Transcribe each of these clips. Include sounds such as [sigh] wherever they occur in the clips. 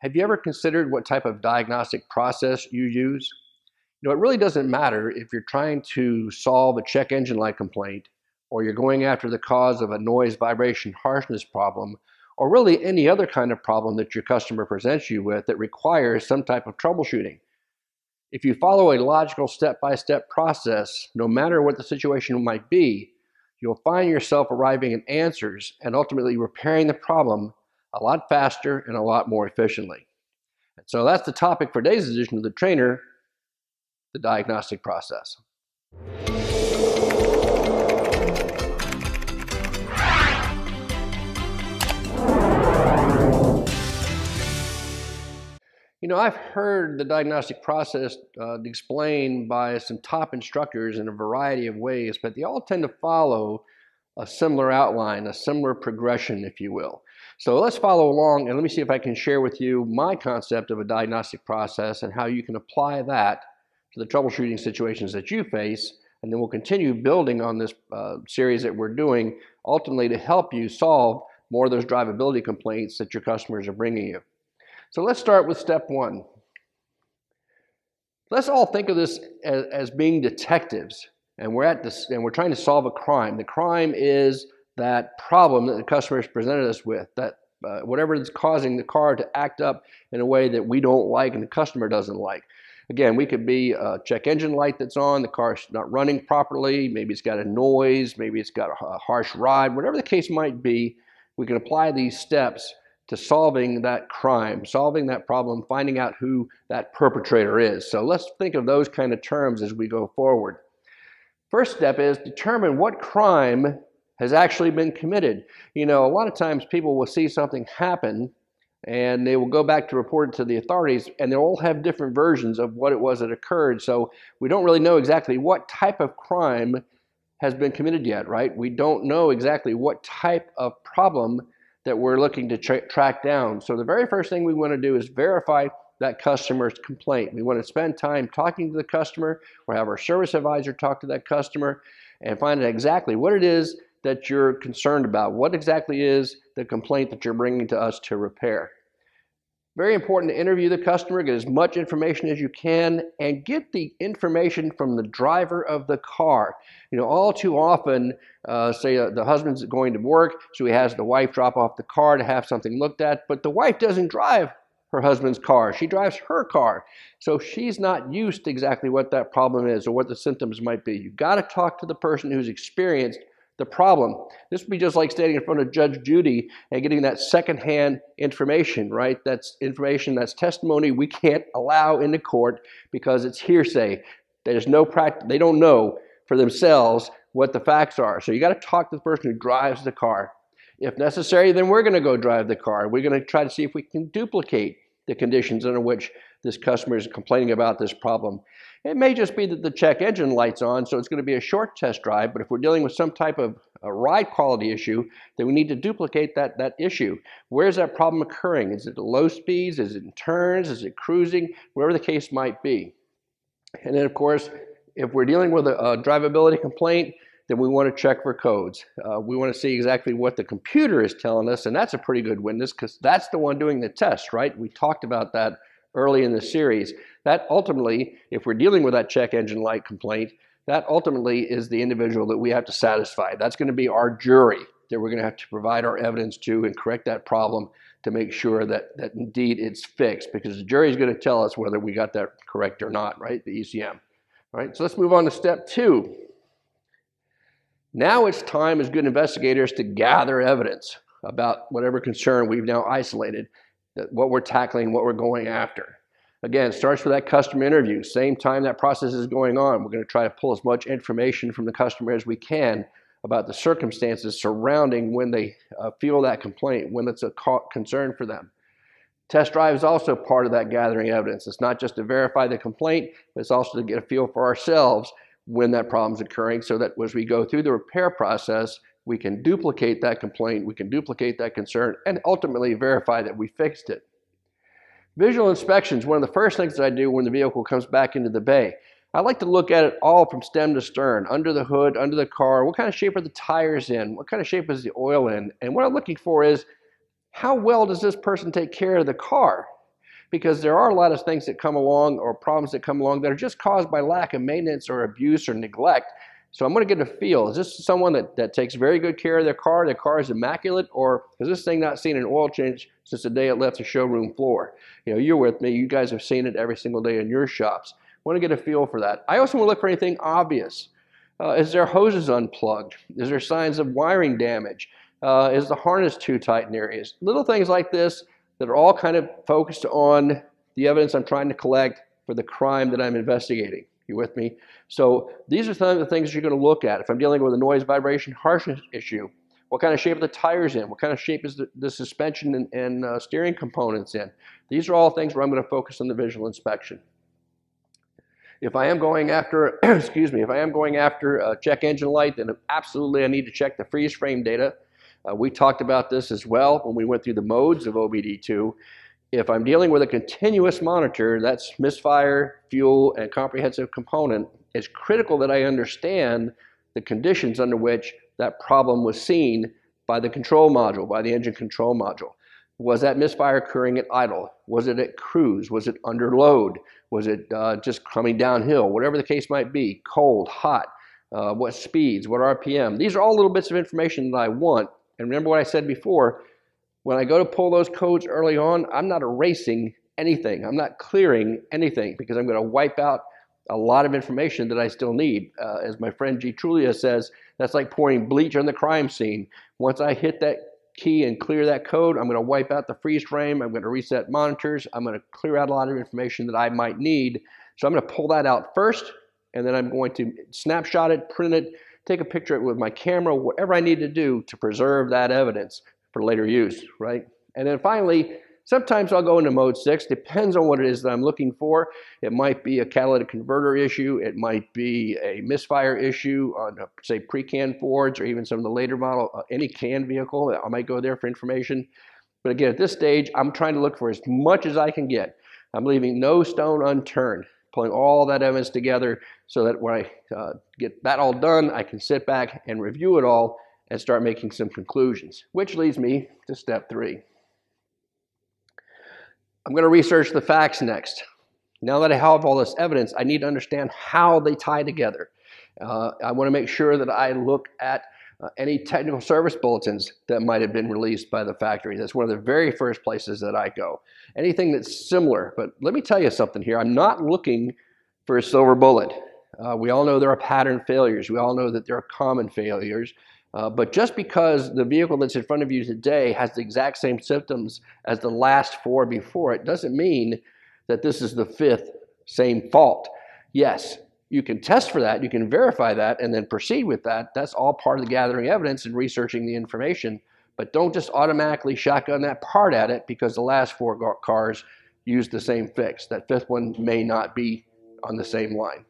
have you ever considered what type of diagnostic process you use? You know, it really doesn't matter if you're trying to solve a check engine light complaint or you're going after the cause of a noise, vibration, harshness problem, or really any other kind of problem that your customer presents you with that requires some type of troubleshooting. If you follow a logical step by step process, no matter what the situation might be, you'll find yourself arriving at answers and ultimately repairing the problem a lot faster and a lot more efficiently. so that's the topic for today's edition of the trainer, the diagnostic process. You know, I've heard the diagnostic process uh, explained by some top instructors in a variety of ways, but they all tend to follow a similar outline, a similar progression, if you will. So let's follow along and let me see if I can share with you my concept of a diagnostic process and how you can apply that to the troubleshooting situations that you face. And then we'll continue building on this uh, series that we're doing, ultimately to help you solve more of those drivability complaints that your customers are bringing you. So let's start with step one. Let's all think of this as, as being detectives, and we're at this, and we're trying to solve a crime. The crime is that problem that the customer has presented us with, that uh, whatever is causing the car to act up in a way that we don't like and the customer doesn't like. Again, we could be a check engine light that's on, the car's not running properly, maybe it's got a noise, maybe it's got a harsh ride, whatever the case might be, we can apply these steps to solving that crime, solving that problem, finding out who that perpetrator is. So let's think of those kind of terms as we go forward. First step is determine what crime has actually been committed. You know, a lot of times people will see something happen and they will go back to report it to the authorities and they'll all have different versions of what it was that occurred. So we don't really know exactly what type of crime has been committed yet, right? We don't know exactly what type of problem that we're looking to tra track down. So the very first thing we want to do is verify that customer's complaint. We want to spend time talking to the customer or have our service advisor talk to that customer and find out exactly what it is that you're concerned about. What exactly is the complaint that you're bringing to us to repair? Very important to interview the customer, get as much information as you can, and get the information from the driver of the car. You know, all too often, uh, say uh, the husband's going to work, so he has the wife drop off the car to have something looked at, but the wife doesn't drive her husband's car. She drives her car. So she's not used to exactly what that problem is or what the symptoms might be. You've got to talk to the person who's experienced the problem. This would be just like standing in front of Judge Judy and getting that secondhand information, right? That's information, that's testimony we can't allow into court because it's hearsay. There's no practice, they don't know for themselves what the facts are. So you got to talk to the person who drives the car. If necessary, then we're going to go drive the car. We're going to try to see if we can duplicate the conditions under which this customer is complaining about this problem. It may just be that the check engine light's on, so it's going to be a short test drive, but if we're dealing with some type of a ride quality issue, then we need to duplicate that, that issue. Where's that problem occurring? Is it low speeds? Is it in turns? Is it cruising? Whatever the case might be. And then, of course, if we're dealing with a, a drivability complaint, then we want to check for codes. Uh, we want to see exactly what the computer is telling us, and that's a pretty good witness because that's the one doing the test, right? We talked about that early in the series. That ultimately, if we're dealing with that check engine light complaint, that ultimately is the individual that we have to satisfy. That's going to be our jury that we're going to have to provide our evidence to and correct that problem to make sure that, that indeed it's fixed because the jury is going to tell us whether we got that correct or not, right? The ECM. All right, so let's move on to step two. Now it's time as good investigators to gather evidence about whatever concern we've now isolated what we're tackling, what we're going after. Again, starts with that customer interview. Same time that process is going on, we're going to try to pull as much information from the customer as we can about the circumstances surrounding when they uh, feel that complaint, when it's a concern for them. Test drive is also part of that gathering evidence. It's not just to verify the complaint, but it's also to get a feel for ourselves when that problem is occurring so that as we go through the repair process, we can duplicate that complaint, we can duplicate that concern, and ultimately verify that we fixed it. Visual inspections, one of the first things that I do when the vehicle comes back into the bay. I like to look at it all from stem to stern, under the hood, under the car, what kind of shape are the tires in, what kind of shape is the oil in, and what I'm looking for is how well does this person take care of the car? because there are a lot of things that come along or problems that come along that are just caused by lack of maintenance or abuse or neglect. So I'm going to get a feel. Is this someone that, that takes very good care of their car? Their car is immaculate, or has this thing not seen an oil change since the day it left the showroom floor? You know, you're with me. You guys have seen it every single day in your shops. I want to get a feel for that. I also want to look for anything obvious. Uh, is there hoses unplugged? Is there signs of wiring damage? Uh, is the harness too tight in areas? Little things like this that are all kind of focused on the evidence I'm trying to collect for the crime that I'm investigating. You with me? So these are some of the things you're going to look at. If I'm dealing with a noise, vibration, harshness issue, what kind of shape are the tires in? What kind of shape is the, the suspension and, and uh, steering components in? These are all things where I'm going to focus on the visual inspection. If I am going after, [clears throat] excuse me, if I am going after a check engine light, then absolutely I need to check the freeze frame data. Uh, we talked about this as well when we went through the modes of OBD2 if I'm dealing with a continuous monitor, that's misfire, fuel, and comprehensive component, it's critical that I understand the conditions under which that problem was seen by the control module, by the engine control module. Was that misfire occurring at idle? Was it at cruise? Was it under load? Was it uh, just coming downhill? Whatever the case might be, cold, hot, uh, what speeds, what RPM. These are all little bits of information that I want. And remember what I said before, when I go to pull those codes early on, I'm not erasing anything. I'm not clearing anything because I'm going to wipe out a lot of information that I still need. Uh, as my friend G. Truglia says, that's like pouring bleach on the crime scene. Once I hit that key and clear that code, I'm going to wipe out the freeze frame. I'm going to reset monitors. I'm going to clear out a lot of information that I might need. So I'm going to pull that out first, and then I'm going to snapshot it, print it, take a picture of it with my camera, whatever I need to do to preserve that evidence for later use, right? And then finally, sometimes I'll go into mode six, depends on what it is that I'm looking for. It might be a catalytic converter issue. It might be a misfire issue on, uh, say, pre-can Fords or even some of the later model, uh, any CAN vehicle. I might go there for information. But again, at this stage, I'm trying to look for as much as I can get. I'm leaving no stone unturned, pulling all that evidence together so that when I uh, get that all done, I can sit back and review it all and start making some conclusions, which leads me to step three. I'm going to research the facts next. Now that I have all this evidence, I need to understand how they tie together. Uh, I want to make sure that I look at uh, any technical service bulletins that might have been released by the factory. That's one of the very first places that I go. Anything that's similar. But let me tell you something here. I'm not looking for a silver bullet. Uh, we all know there are pattern failures. We all know that there are common failures. Uh, but just because the vehicle that's in front of you today has the exact same symptoms as the last four before it doesn't mean that this is the fifth same fault. Yes, you can test for that, you can verify that, and then proceed with that. That's all part of the gathering evidence and researching the information. But don't just automatically shotgun that part at it because the last four cars use the same fix. That fifth one may not be on the same line.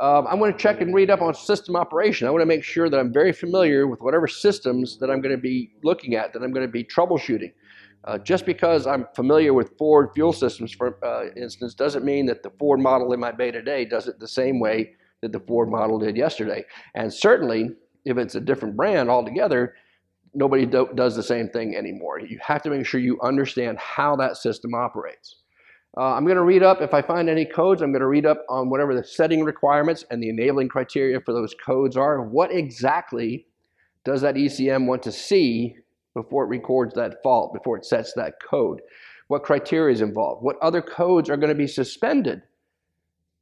Um, I want to check and read up on system operation. I want to make sure that I'm very familiar with whatever systems that I'm going to be looking at, that I'm going to be troubleshooting. Uh, just because I'm familiar with Ford fuel systems, for uh, instance, doesn't mean that the Ford model in my bay today does it the same way that the Ford model did yesterday. And certainly, if it's a different brand altogether, nobody do does the same thing anymore. You have to make sure you understand how that system operates. Uh, I'm going to read up, if I find any codes, I'm going to read up on whatever the setting requirements and the enabling criteria for those codes are. What exactly does that ECM want to see before it records that fault, before it sets that code? What criteria is involved? What other codes are going to be suspended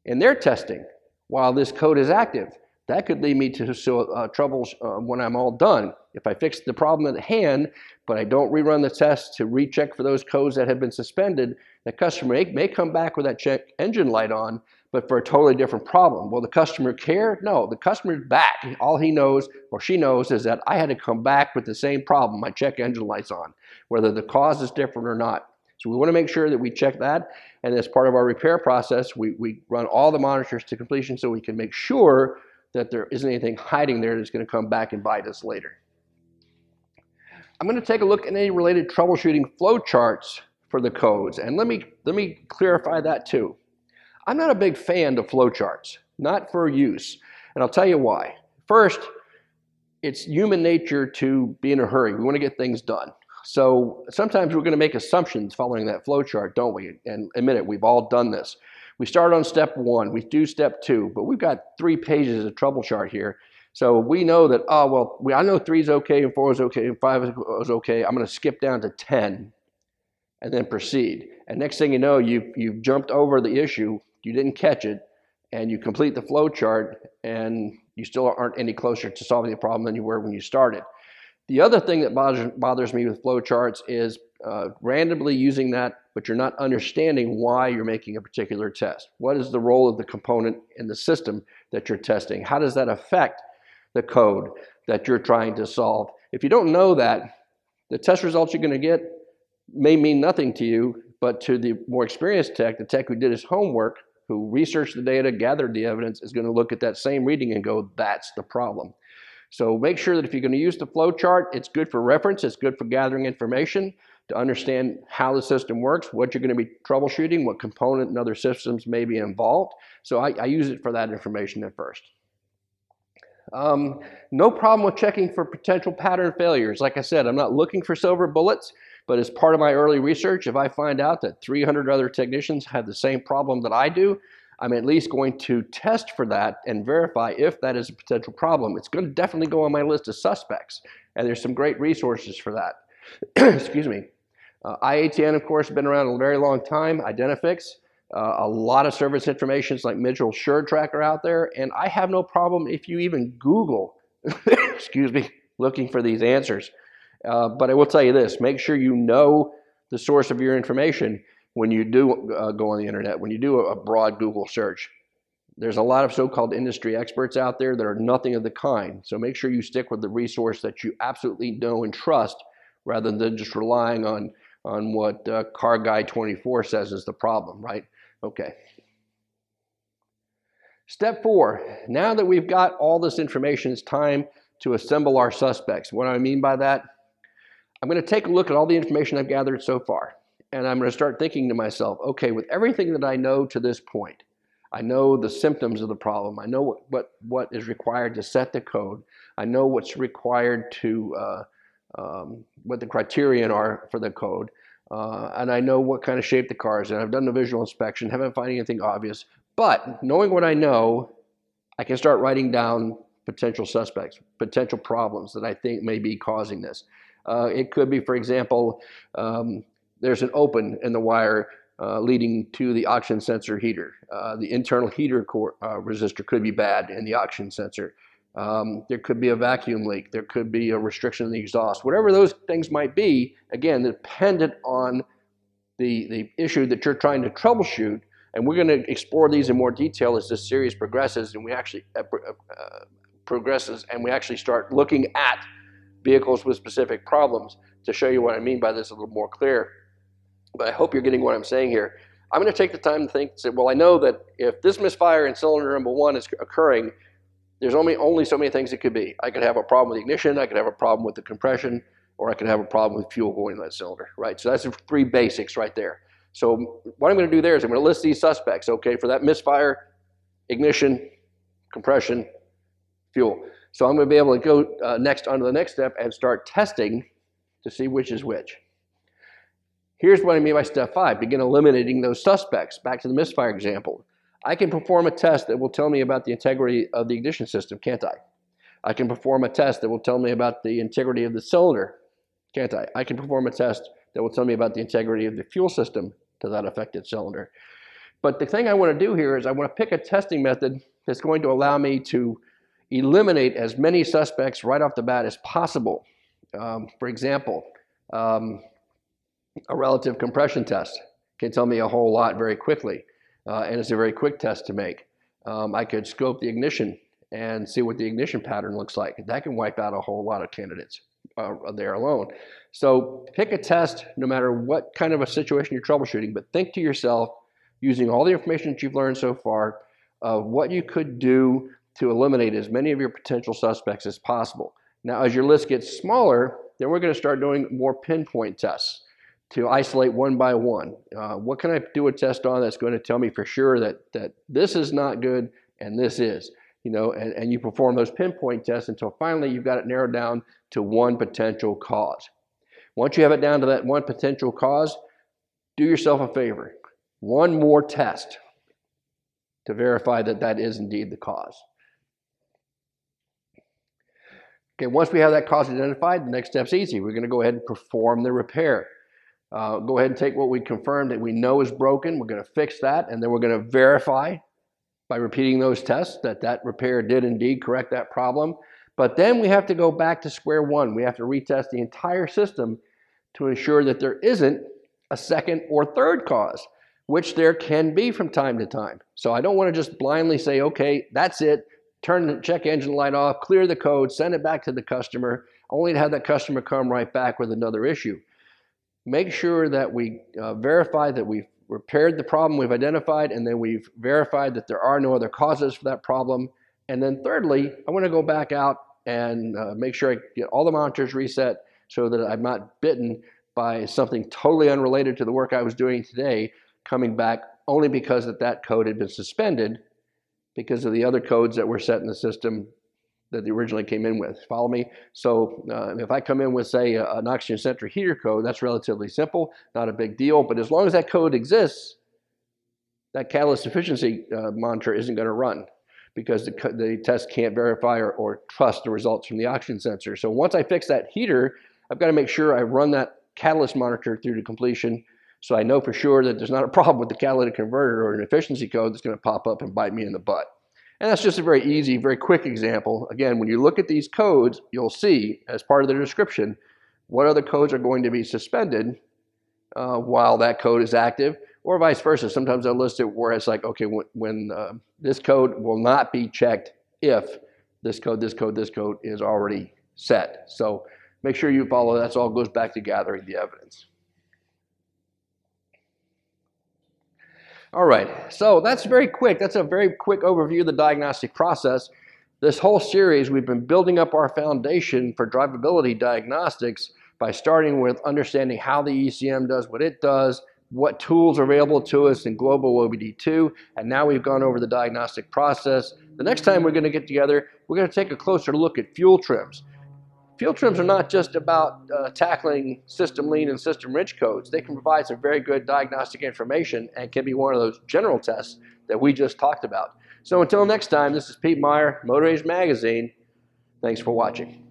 in their testing while this code is active? That could lead me to so, uh, troubles uh, when I'm all done. If I fix the problem at the hand, but I don't rerun the test to recheck for those codes that have been suspended, the customer may, may come back with that check engine light on, but for a totally different problem. Will the customer care? No, the customer's back. All he knows or she knows is that I had to come back with the same problem, my check engine light's on, whether the cause is different or not. So we want to make sure that we check that. And as part of our repair process, we, we run all the monitors to completion so we can make sure that there isn't anything hiding there that's going to come back and bite us later. I'm going to take a look at any related troubleshooting flowcharts for the codes. And let me, let me clarify that too. I'm not a big fan of flowcharts, not for use. And I'll tell you why. First, it's human nature to be in a hurry. We want to get things done. So sometimes we're going to make assumptions following that flow chart, don't we? And admit it, we've all done this. We start on step one, we do step two, but we've got three pages of trouble chart here. So we know that, oh, well, we, I know three is okay and four is okay and five is okay. I'm going to skip down to 10 and then proceed. And next thing you know, you've, you've jumped over the issue, you didn't catch it, and you complete the flow chart, and you still aren't any closer to solving the problem than you were when you started. The other thing that bothers, bothers me with flow charts is uh, randomly using that, but you're not understanding why you're making a particular test. What is the role of the component in the system that you're testing? How does that affect the code that you're trying to solve? If you don't know that, the test results you're going to get may mean nothing to you, but to the more experienced tech, the tech who did his homework, who researched the data, gathered the evidence, is going to look at that same reading and go, that's the problem. So make sure that if you're going to use the flow chart, it's good for reference, it's good for gathering information to understand how the system works, what you're going to be troubleshooting, what component and other systems may be involved. So I, I use it for that information at first. Um, no problem with checking for potential pattern failures. Like I said, I'm not looking for silver bullets, but as part of my early research, if I find out that 300 other technicians have the same problem that I do, I'm at least going to test for that and verify if that is a potential problem. It's going to definitely go on my list of suspects, and there's some great resources for that. [clears throat] Excuse me. Uh, IATN, of course, has been around a very long time. Identifix, uh, a lot of service information like Mitchell SureTracker out there, and I have no problem if you even Google, [laughs] excuse me, looking for these answers. Uh, but I will tell you this: make sure you know the source of your information when you do uh, go on the internet, when you do a, a broad Google search. There's a lot of so-called industry experts out there that are nothing of the kind. So make sure you stick with the resource that you absolutely know and trust rather than just relying on, on what uh, Car Guy 24 says is the problem, right? Okay. Step four, now that we've got all this information, it's time to assemble our suspects. What do I mean by that? I'm going to take a look at all the information I've gathered so far and I'm going to start thinking to myself, okay, with everything that I know to this point, I know the symptoms of the problem. I know what, what, what is required to set the code. I know what's required to, uh, um, what the criterion are for the code. Uh, and I know what kind of shape the car is in. I've done the visual inspection, haven't found anything obvious. But knowing what I know, I can start writing down potential suspects, potential problems that I think may be causing this. Uh, it could be, for example, um, there's an open in the wire uh, leading to the oxygen sensor heater. Uh, the internal heater core, uh, resistor could be bad in the oxygen sensor. Um, there could be a vacuum leak. There could be a restriction in the exhaust. Whatever those things might be, again, dependent on the, the issue that you're trying to troubleshoot. And we're going to explore these in more detail as this series progresses and we actually uh, uh, progresses and we actually start looking at vehicles with specific problems to show you what I mean by this a little more clear but I hope you're getting what I'm saying here. I'm going to take the time to think, say, well, I know that if this misfire in cylinder number one is occurring, there's only, only so many things it could be. I could have a problem with ignition, I could have a problem with the compression, or I could have a problem with fuel going in that cylinder, right? So that's the three basics right there. So what I'm going to do there is I'm going to list these suspects, okay, for that misfire, ignition, compression, fuel. So I'm going to be able to go uh, next on to the next step and start testing to see which is which. Here's what I mean by step five begin eliminating those suspects. Back to the misfire example. I can perform a test that will tell me about the integrity of the ignition system, can't I? I can perform a test that will tell me about the integrity of the cylinder, can't I? I can perform a test that will tell me about the integrity of the fuel system to that affected cylinder. But the thing I want to do here is I want to pick a testing method that's going to allow me to eliminate as many suspects right off the bat as possible. Um, for example, um, a relative compression test can tell me a whole lot very quickly, uh, and it's a very quick test to make. Um, I could scope the ignition and see what the ignition pattern looks like. That can wipe out a whole lot of candidates uh, there alone. So pick a test no matter what kind of a situation you're troubleshooting, but think to yourself, using all the information that you've learned so far, of what you could do to eliminate as many of your potential suspects as possible. Now, as your list gets smaller, then we're going to start doing more pinpoint tests to isolate one by one. Uh, what can I do a test on that's going to tell me for sure that, that this is not good and this is? You know, and, and you perform those pinpoint tests until finally you've got it narrowed down to one potential cause. Once you have it down to that one potential cause, do yourself a favor. One more test to verify that that is indeed the cause. Okay, once we have that cause identified, the next step's easy. We're going to go ahead and perform the repair. Uh, go ahead and take what we confirmed that we know is broken. We're going to fix that, and then we're going to verify by repeating those tests that that repair did indeed correct that problem. But then we have to go back to square one. We have to retest the entire system to ensure that there isn't a second or third cause, which there can be from time to time. So I don't want to just blindly say, okay, that's it, turn the check engine light off, clear the code, send it back to the customer, only to have that customer come right back with another issue. Make sure that we uh, verify that we've repaired the problem we've identified, and then we've verified that there are no other causes for that problem. And then thirdly, I want to go back out and uh, make sure I get all the monitors reset so that I'm not bitten by something totally unrelated to the work I was doing today coming back only because that, that code had been suspended because of the other codes that were set in the system that they originally came in with. Follow me? So uh, if I come in with, say, an oxygen sensor heater code, that's relatively simple, not a big deal. But as long as that code exists, that catalyst efficiency uh, monitor isn't going to run because the, the test can't verify or, or trust the results from the oxygen sensor. So once I fix that heater, I've got to make sure I run that catalyst monitor through to completion so I know for sure that there's not a problem with the catalytic converter or an efficiency code that's going to pop up and bite me in the butt. And that's just a very easy, very quick example. Again, when you look at these codes, you'll see as part of the description what other codes are going to be suspended uh, while that code is active, or vice versa. Sometimes they'll list it where it's like, okay, when, when uh, this code will not be checked if this code, this code, this code is already set. So make sure you follow that. all goes back to gathering the evidence. All right, so that's very quick. That's a very quick overview of the diagnostic process. This whole series, we've been building up our foundation for drivability diagnostics by starting with understanding how the ECM does what it does, what tools are available to us in global OBD2, and now we've gone over the diagnostic process. The next time we're going to get together, we're going to take a closer look at fuel trims. Fuel trims are not just about uh, tackling system lean and system rich codes. They can provide some very good diagnostic information and can be one of those general tests that we just talked about. So until next time, this is Pete Meier, Motor Age Magazine. Thanks for watching.